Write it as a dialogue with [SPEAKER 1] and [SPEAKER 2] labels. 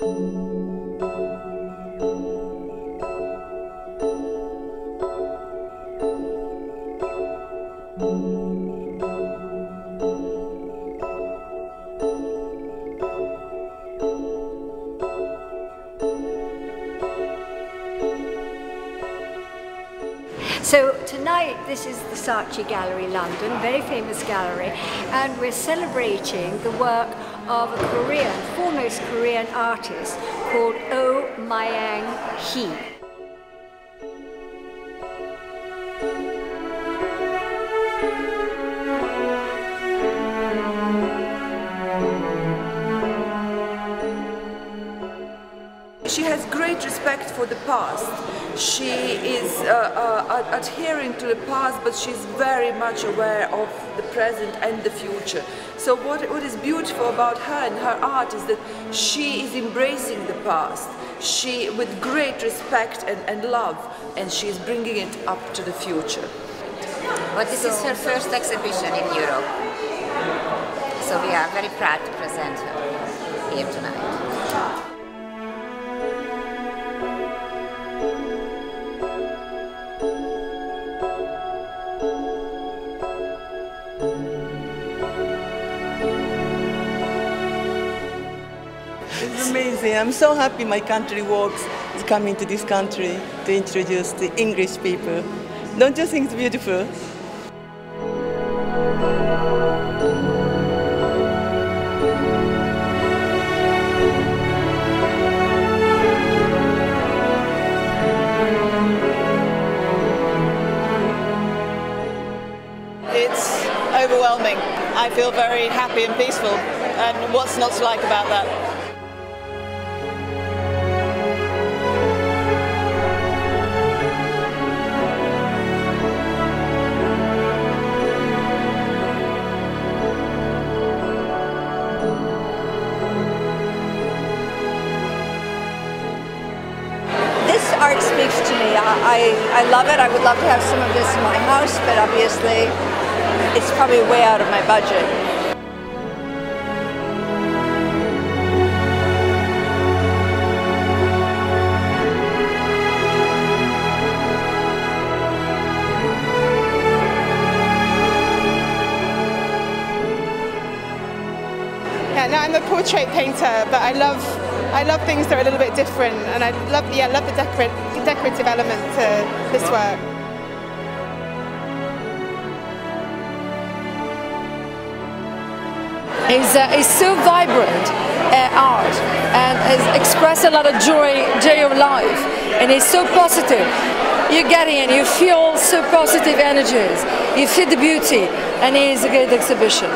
[SPEAKER 1] Thank you. So tonight this is the Saatchi Gallery London, very famous gallery, and we're celebrating the work of a Korean, foremost Korean artist called Oh Myung Hee.
[SPEAKER 2] She has great respect for the past. She is uh, uh, adhering to the past, but she's very much aware of the present and the future. So what, what is beautiful about her and her art is that she is embracing the past. She, with great respect and, and love, and she is bringing it up to the future.
[SPEAKER 3] But this so, is her first exhibition in Europe. So we are very proud to present her here tonight.
[SPEAKER 4] It's amazing. I'm so happy my country works is coming to this country to introduce the English people. Don't you think it's beautiful?
[SPEAKER 5] It's overwhelming. I feel very happy and peaceful. And what's not to like about that?
[SPEAKER 6] Art speaks to me. I, I, I love it. I would love to have some of this in my house, but obviously it's probably way out of my budget.
[SPEAKER 7] Yeah, no, I'm a portrait painter, but I love I love things that are a little bit different, and I love yeah love the decor decorative element to this work.
[SPEAKER 8] It's, uh, it's so vibrant uh, art and it expresses a lot of joy, joy of life and it's so positive. You get in, you feel so positive energies, you feel the beauty and it's a great exhibition.